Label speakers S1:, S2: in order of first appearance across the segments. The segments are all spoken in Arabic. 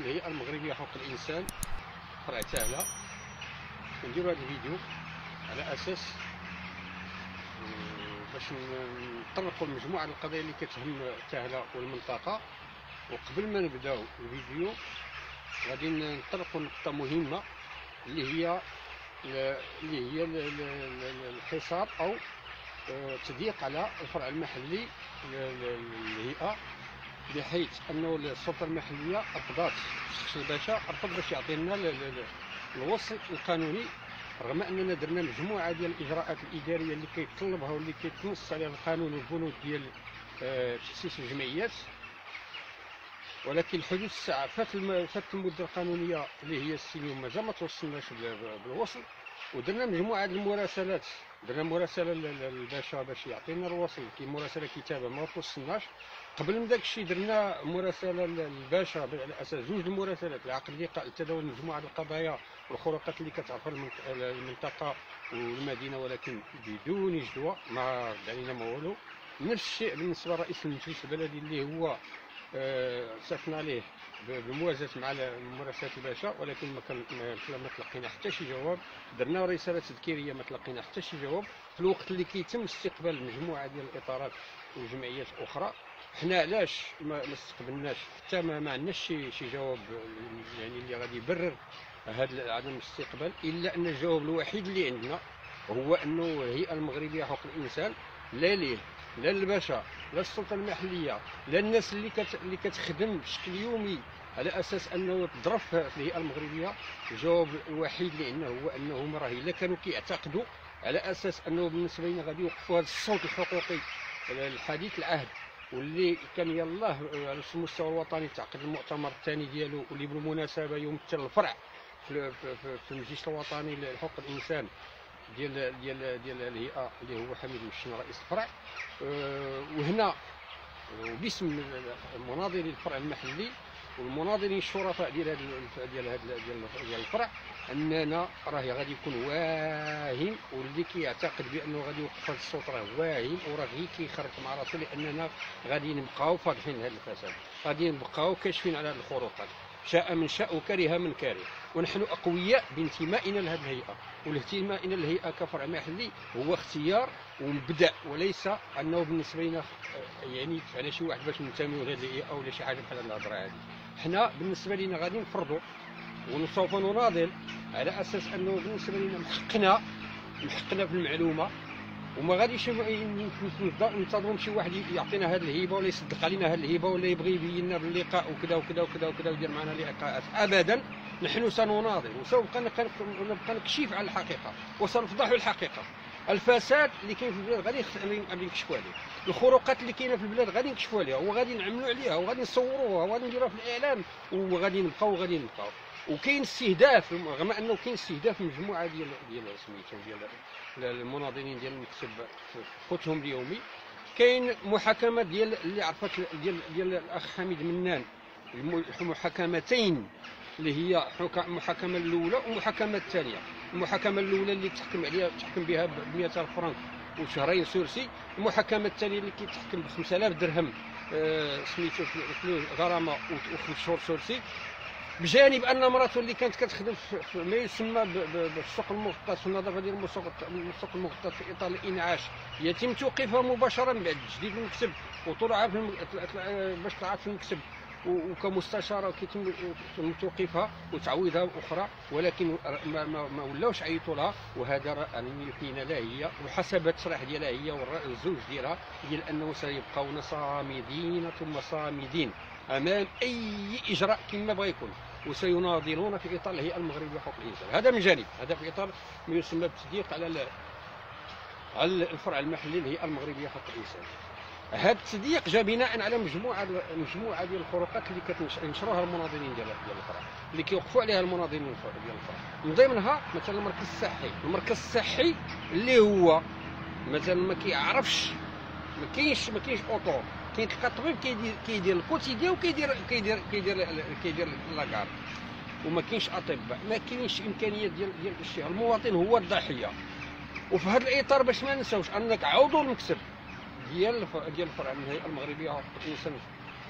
S1: الهيئه المغربية حقوق الإنسان. فرع تاهله كنديروا هذا الفيديو على أساس آه، باش نطرقوا لمجموعة القضايا اللي كتهم تاهله والمنطقة. وقبل ما نبداو الفيديو غادي نطرقوا نقطه مهمة اللي هي اللي هي الحصار أو آه، تضييق على الفرع المحلي للهيئه بحيث أنه السلطة المحلية رفضت الشخص الباشا رفض باش يعطينا الوصل القانوني رغم أننا درنا مجموعة ديال الإجراءات الإدارية اللي كيتطلبها واللي كيتنص عليها القانون والبنود ديال آه، تأسيس الجمعيات. ولكن الحدوث الساعة فات فات المدة القانونية اللي هي السنين ومازال ما توصلناش بالوصل. ودرنا مجموعة المراسلات درنا مراسله للباشا باش يعطينا الوصل. كي مراسله كتابه ما توصلناش قبل من داك الشيء درنا مراسله للباشا على أساس زوج المراسلات العقد اللي تداول مجموعة القضايا والخروقات اللي كتعرفها المنطقة والمدينة ولكن بدون جدوى ما علينا ما والو. نفس الشيء بالنسبة لرئيس المجلس البلدي اللي هو صفنا عليه بموازاة مع مراسلات الباشا ولكن ما كان ما تلقينا حتى شي جواب. درنا رسالة تذكيرية ما تلقينا حتى شي جواب. في الوقت اللي كيتم استقبال مجموعة ديال الإطارات وجمعيات أخرى حنا علاش ما استقبلناش؟ حتى ما, ما عندناش شي شي جواب يعني اللي غادي يبرر هذا عدم الاستقبال إلا أن الجواب الوحيد اللي عندنا هو أنه الهيئة المغربية حقوق الإنسان لا ليه لا الباشا لا السلطة المحلية لا الناس اللي كت... اللي كتخدم بشكل يومي على أساس أنه تضرب في الهيئة المغربية الجواب الوحيد اللي عندنا هو أنهم راه الا كانوا كيعتقدوا على أساس أنه بالنسبة لنا غادي يوقفوا هذا الصوت الحقوقي الحديث العهد. واللي كان يلاه على المستوى الوطني تعقد المؤتمر الثاني ديالو واللي بالمناسبة يمثل الفرع في المجلس الوطني لحقوق الإنسان. ديال ديال ديال الهيئه اللي هو حميد المشين رئيس الفرع. أه وهنا وباسم مناضلي الفرع المحلي والمناضلين الشرفاء ديال هذا ديال هذا ديال ديال الفرع أننا راه غادي يكون واهم واللي كيعتقد بأنه غادي يوقف هذا الصوت راه واهم وراه غير كيخرج مع راسو لأننا غادي نبقاو فاضحين هذا الفساد. غادي نبقاو كاشفين على هذه الخروقات. شاء من شاء وكره من كره. ونحن أقوياء بانتمائنا لهذه الهيئة. والانتمائنا للهيئة كفرع محلي هو اختيار ومبدأ وليس أنه بالنسبة لنا يعني على شي واحد باش ننتميو لهذه الهيئة ولا شي حاجة بحال الهضرة هذه. حنا بالنسبة لنا غادي نفرضوا وسوف نناضل على أساس أنه بالنسبة لنا محقنا محقنا في المعلومة وما غاديش ننتظروا شي واحد يعطينا هذه الهيبة ولا يصدق علينا هذه الهيبة ولا يبغي يبين لنا باللقاء وكذا وكذا وكذا وكذا ويدير معنا لقاءات. ابدا نحن سنناضل وسوف نبقى نكشف على الحقيقة وسنفضح الحقيقة. الفساد اللي كاين في البلاد غادي نكشفوا عليه. الخروقات اللي كاينة في البلاد غادي نكشفوا عليها وغادي نعملوا عليها وغادي نصوروها وغادي نديروها في الإعلام وغادي نبقاو وغادي نبقاو. وكاين استهداف رغم انه كاين استهداف مجموعة ديال ديال سميتو ديال المناضلين ديال المكتب قوتهم اليومي. كاين محاكمة ديال اللي عرفت ديال ديال الأخ حميد منان. المحاكمتين اللي هي المحاكمة الأولى والمحاكمه الثانية. المحاكمة الأولى اللي تحكم عليها تحكم بها ب 100000 فرنك وشهرين sursis. المحاكمة الثانية اللي كيتحكم ب 5000 درهم آه سميتو غرامة وخمس شهور sursis. بجانب ان مراته اللي كانت كتخدم في ما يسمى بالسوق المغطى في النظافه ديال السوق المغطى في إطار الإنعاش. يتم توقيفها مباشرة بعد تجديد المكتب وطلعها باش طلعت في المكتب وكمستشارة كيتم توقيفها وتعويضها أخرى ولكن ما, ما, ما ولاوش عيطوا لها وهذا يعني فينا لا هي وحسب التصريح ديالها هي والزوج ديالها ديال انه سيبقون صامدين ثم صامدين أمام أي إجراء كما بغى يكون وسيناضلون في إطار الهيئة المغربية لحقوق الإنسان. هذا من جانب هذا في إطار ما يسمى بالتضييق على على الفرع المحلي للهيئة المغربية لحقوق الإنسان. هذا التضييق جا بناء على مجموعة مجموعة ديال الخروقات اللي كتنشروها المناضلين ديال ديال الفرع اللي كيوقفوا عليها المناضلين ديال الفرع من ضمنها مثلا المركز الصحي. المركز الصحي اللي هو مثلا ما كيعرفش ما كاينش ما كاينش اوطور كاين تلقى الطبيب كيدير كيدير ال quotidien وكيدير كيدير كيدير كيدير la garde وما كاينش أطباء. ما كاينش إمكانيات ديال ديال الشيء المواطن هو الضحية. وفي هذا الإطار باش ما ننساوش أنك عضو المكتب. ديال ديال الفرع المغربية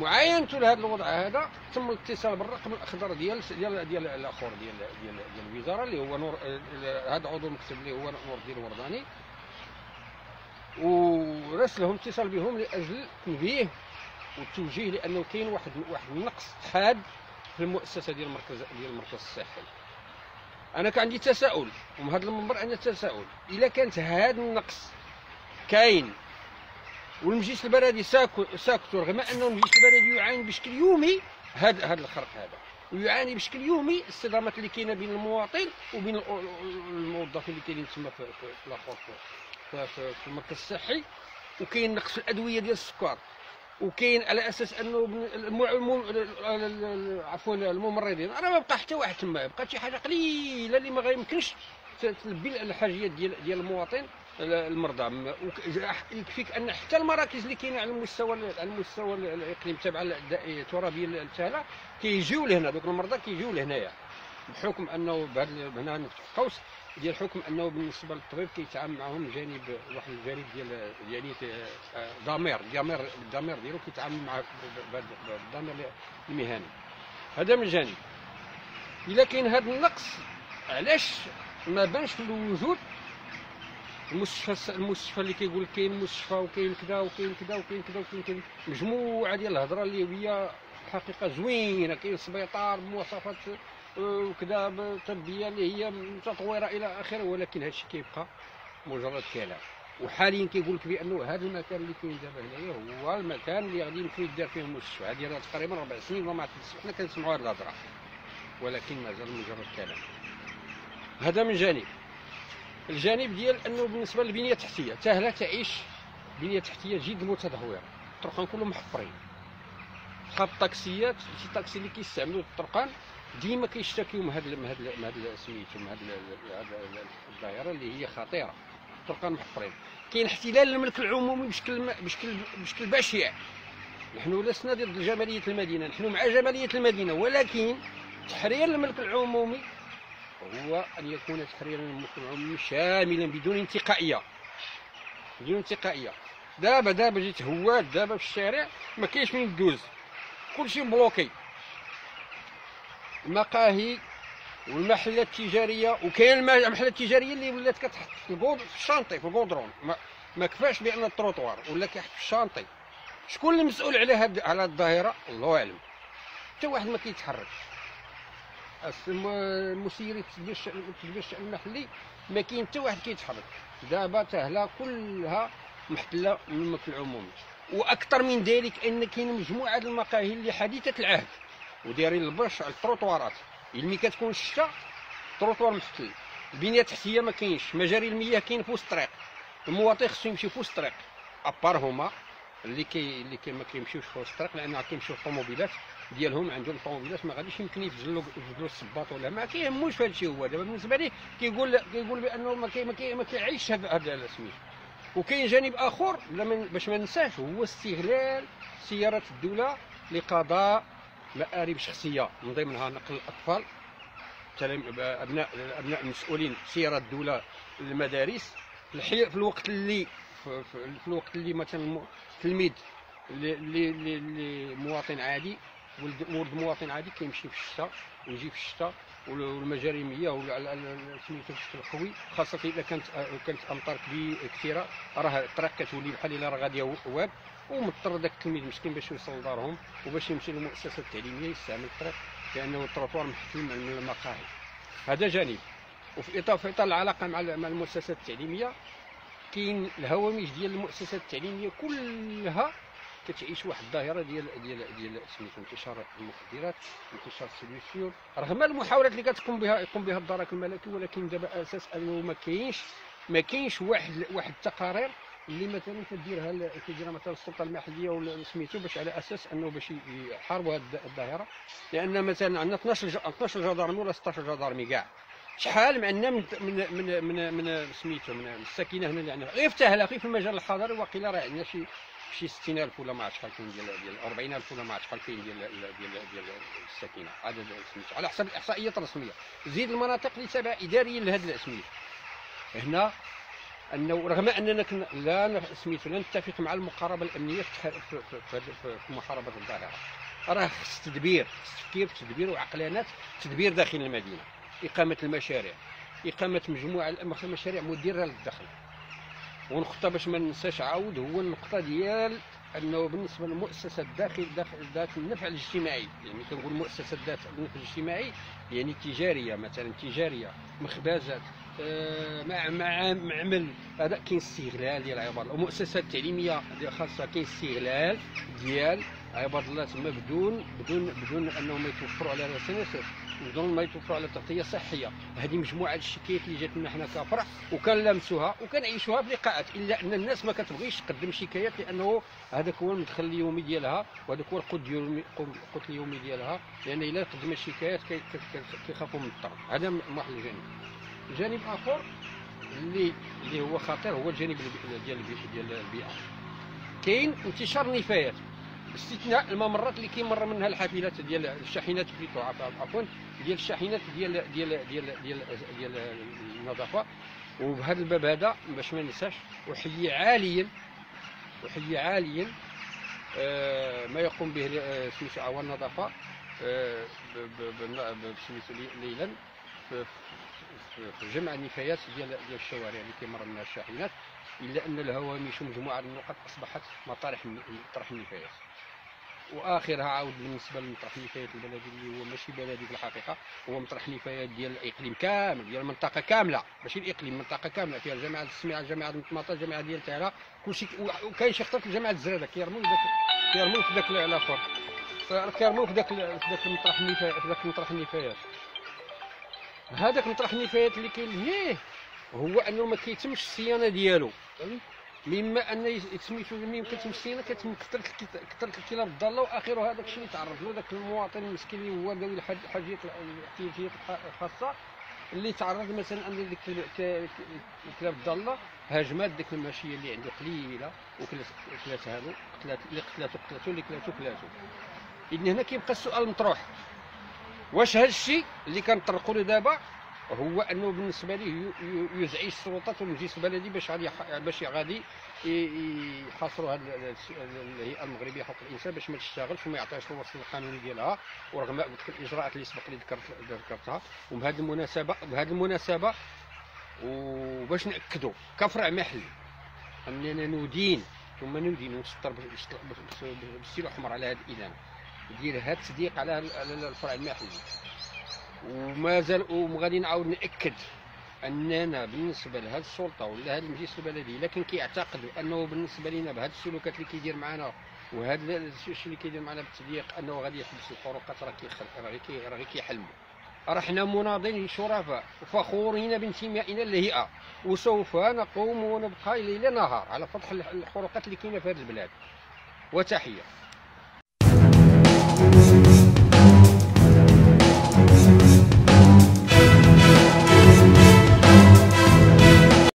S1: معاينه لهذا الوضع هذا تم الاتصال بالرقم الأخضر ديال ديال ديال الآخر ديال ديال ديال الوزارة اللي هو نور هذا عضو المكتب اللي هو نور الدين الورداني وراسلهم اتصال بهم لأجل تنبيه والتوجيه لأنه كاين واحد واحد النقص حاد في المؤسسة ديال المركز ديال المركز الصحي أنا كان عندي تساؤل ومن هذا المنبر عندنا تساؤل اذا كانت هذا النقص كاين والمجلس البلدي ساكت رغم انه المجلس البلدي يعاني بشكل يومي هذا هذا الخرق هذا. ويعاني بشكل يومي الصدامات اللي كاينة بين المواطن وبين الموظفين اللي كاينين تما في في, في, المركز الصحي. وكاين نقص في الأدوية ديال السكر. وكاين على أساس أنه عفوا الممرضين. راه ما بقى حتى واحد تما بقات شي حاجة قليلة اللي ما غيمكنش تلبي الحاجيات ديال ديال المواطن. المرضى. يكفيك أن حتى المراكز اللي كاينة على المستوى على المستوى الاقليم تابعه الترابيه السهله كيجيو لهنا. دوك المرضى كيجيو لهنايا. بحكم أنه هنا نفتح قوس ديال الحكم أنه بالنسبة للطبيب كيتعامل معهم جانب واحد الجانب ديال يعني ضمير ضمير الضمير ديالو كيتعامل مع الضمير المهني. هذا من جانب. إلا كاين هذا النقص علاش ما بانش في الوجود المستشفى المستشفى اللي كيقول كاين مستشفى وكاين كذا وكاين كذا وكاين كذا وكاين كذا. مجموعة ديال الهضرة اللي هي الحقيقة زوينة. كاين سبيطار بمواصفات وكذا طبيه اللي هي متطورة إلى آخره ولكن هذا الشيء كيبقى مجرد كلام. وحاليا كيقول لك بأنه هذا المكان اللي كاين دابا هنايا هو المكان اللي غادي يمكن يدار فيه المستشفى. هذه راه تقريبا ربع سنين وما حنا كنسمعوا هذه الهضرة ولكن مازال مجرد كلام. هذا من جانب. الجانب ديال أنه بالنسبة للبنية التحتية سهله تعيش بنية تحتية جد متدهورة. الطرقان كلهم محفرين. خاط الطاكسيات شي طاكسي اللي كيستعملوا الطرقان ديما كيشتكيو من هاد من هاد هاد سميتو من هاد الظاهره اللي هي خطيرة. الطرقان محفرين. كاين احتلال للملك العمومي بشكل بشكل بشكل بشع. نحن لسنا ضد جمالية المدينة نحن مع جمالية المدينة ولكن تحرير الملك العمومي هو أن يكون تحرير الملك العمومي شاملا بدون انتقائية. بدون انتقائية. دابا دابا جيت هواد دابا في الشارع ما كاينش منين دوز. كلشي bloqué المقاهي والمحلات التجارية وكاين المحلات التجارية اللي ولات كتحط في الكود في ال chantier في الكودرون ما, ما كفاش بأن التروطوار ولا كيحط في ال chantier. شكون المسؤول على هاد على الظاهرة؟ الله اعلم حتى واحد ما كيتحرك المسيرين ديال الشأن المحلي ما كاين حتى واحد كيتحرك. دابا تاهلة كلها محتلة من الملك العمومي وأكثر من ذلك أن كاين مجموعة المقاهي اللي حديثة العهد ودايرين ال bâche على التروطوارات. ملي كتكون الشتا التروطوار محتل البنيه التحتيه ما كاينش. مجاري المياه كاين في وسط الطريق المواطن خصو يمشي في وسط الطريق à part هما اللي كي اللي كي ما كيمشيوش في وسط الطريق لأن كيمشيو الطوموبيلات ديالهم عندهم الطوموبيلات ما غاديش يمكن يفزكوا يفزكوا الصباط ولا ما كيهموش في هذا الشيء هو. دابا بالنسبة ليه كيقول كيقول بأنه ما كي ما, كي ما كيعيش هذا سميتو وكاين جانب آخر باش ما ننساش هو استغلال سيارات الدولة لقضاء مآرب شخصية من ضمنها نقل الأطفال. ابناء أبناء المسؤولين سيارات الدولة للمدارس. في الوقت اللي في الوقت اللي مثلا تلميذ اللي مواطن عادي. ولد مواطن عادي كيمشي في الشتاء ويجي في الشتاء والمجاري المياه سميتو الشتاء القوي خاصة اذا كانت كانت أمطار كثيرة راه الطريق كتولي بحال إلا راه غاديه واب ومضطر ذاك التلميذ مسكين باش يوصل لدارهم وباش يمشي للمؤسسة التعليمية يستعمل الطريق لأنه التروطوار محتل من المقاهي. هذا جانب. وفي اطار في إطار العلاقة مع مع المؤسسات التعليمية كاين الهوامش ديال المؤسسات التعليمية كلها كتعيش واحد الظاهرة ديال ديال ديال سميتو انتشار المخدرات انتشار السلوسيون رغم المحاولات اللي كتقوم بها يقوم بها الدرك الملكي ولكن دابا أساس أنه ما كاينش ما كاينش واحد واحد التقارير اللي مثلا كديرها كيديرها مثلا السلطة المحلية ولا سميتو باش على أساس أنه باش يحاربوا هذه الظاهرة. لأن مثلا عندنا 12 12 جدارمي ولا 16 جدارمي كاع. شحال معنا من من من من, من سميتو من الساكنة هنا اللي عندنا. غير في تهلا غير في المجال الحضري واقيلا راه عندنا شي شي 60000 ولا ما عرفت شحال كاين ديال ديال 40000 ولا ما عرفت شحال كاين ديال ديال ديال الساكنه عدد سميتو. على حسب الاحصائيات الرسمية. زيد المناطق اللي تابعة اداريا لهذا سميتو هنا انه رغم أننا كنا لا سميتو لا نتفق مع المقاربة الأمنية في في في, في, محاربه الظاهرة. راه خص تدبير خص تفكير تدبير وعقلانات تدبير داخل المدينة. إقامة المشاريع. إقامة مجموعة المشاريع مديرة للدخل. ونقطه باش ما ننساش عاود هو النقطة ديال أنه بالنسبة للمؤسسات داخل داخل ذات النفع الاجتماعي. يعني كنقول مؤسسات ذات النفع الاجتماعي يعني تجارية مثلا تجارية مخبزات آه، مع مع معمل. هذا كاين استغلال ديال عباد الله. المؤسسات التعليميه خاصة كاين استغلال ديال عباد الله تما بدون بدون بدون أنهم يتوفروا على الناس. بدون ما يتوفروا على تغطية صحية. هذه مجموعة الشكايات اللي جات لنا حنا كفرع وكنلامسوها وكنعيشوها في لقاءات إلا أن الناس ما كتبغيش تقدم شكايات لأنه هذاك هو المدخل اليومي ديالها وهذاك هو القوت القوت اليومي ديالها لأن إلا قدمت شكايات كيخافوا من الطرد هذا واحد الجانب. جانب آخر اللي اللي هو خطير هو الجانب ديال ديال البيئة. كاين انتشار النفايات. باستثناء الممرات اللي كيمر منها الحافلات ديال الشاحنات plutôt عفوا ديال الشاحنات ديال ديال ديال ديال ديال النظافة. وبهذا الباب هذا باش ما ننساش احيي عاليا احيي عاليا آه ما يقوم به آه، سميتو عوان النظافة آه ليلا في جمع النفايات ديال ديال الشوارع اللي كيمر منها الشاحنات إلا أن الهوامش ومجموعه من النقط أصبحت مطارح طرح النفايات. وآخرها عاود بالنسبة لمطرح نفايات البلدي اللي هو ماشي بلدي في الحقيقة هو مطرح نفايات ديال الإقليم كامل ديال المنطقة كاملة ماشي الإقليم منطقة كاملة فيها الجامعة السميعه الجامعة المطماطه الجامعة ديال تالا كلشي وكاين شي خطر في جامعه الزراده كيرموا ذاك كيرموا في ذاك الأخر. كيرموا في ذاك في ذاك المطرح النفايات في ذاك مطرح النفايات هذاك مطرح النفايات اللي كاين هو أنه ما كيتمش الصيانة ديالو. مما أن سميتو يمكن الصيانه كتم كثرت كثرت الكلاب الضاله واخره هذاك الشيء اللي تعرض له ذاك المواطن المسكين اللي هو ذوي الحاجيات الاحتياجيات الخاصة اللي تعرض مثلا أن ديك الكلاب الضاله هاجمات ديك الماشية اللي عنده قليلة وكلاتها له قتلات اللي قتلاتو قتلاتو اللي كلاتو كلاتو. إذن هنا كيبقى السؤال مطروح. واش هذا الشيء اللي كنطرقوا له دابا هو أنه بالنسبة ليه يزعج السلطات والمجلس البلدي باش غادي باش غادي يحاصروا هذه الهيئة المغربية حقوق الإنسان باش ما تشتغلش وما يعطيهاش الوصف القانوني ديالها ورغم الإجراءات اللي سبق لي ذكرت ذكرتها. وبهذه المناسبه بهذه المناسبة وباش نأكدوا كفرع محلي أننا ندين ثم ندين ونسطر بالسيل الاحمر على هذه الإدانة ديال هذا التصديق على الفرع المحلي. وما زال وغادي نعاود نأكد أننا بالنسبة لهذه السلطة ولا هذا المجلس البلدي لكن كيعتقدوا أنه بالنسبة لنا بهذه السلوكات اللي كيدير معنا وهذا الشيء اللي كيدير معنا بالتضييق أنه غادي يحبس الخروقات راه راه راه كيحلموا. راه حنا مناضلين شرفاء وفخورين بانتمائنا للهيئة. وسوف نقوم ونبقى ليل نهار على فتح الحروقات اللي كاينة في هذه البلاد. وتحية.